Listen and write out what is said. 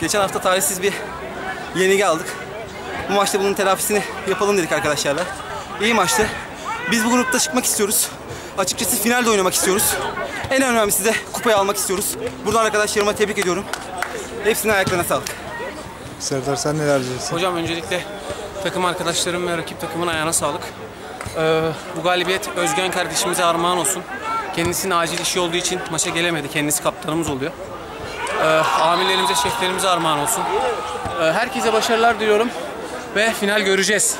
Geçen hafta talihsiz bir yenilgi aldık. Bu maçta bunun telafisini yapalım dedik arkadaşlarla. İyi maçtı. Biz bu grupta çıkmak istiyoruz. Açıkçası finalde oynamak istiyoruz. En önemlisi de kupayı almak istiyoruz. Buradan arkadaşlarıma tebrik ediyorum. Hepsinin ayaklarına sağlık. Serdar sen neler diyeceksin? Hocam öncelikle takım arkadaşlarım ve rakip takımın ayağına sağlık. Ee, bu galibiyet Özgen kardeşimize armağan olsun. Kendisinin acil işi olduğu için maça gelemedi. Kendisi kaptanımız oluyor. Ee, amirlerimize, şeflerimize armağan olsun. Ee, herkese başarılar diliyorum ve final göreceğiz.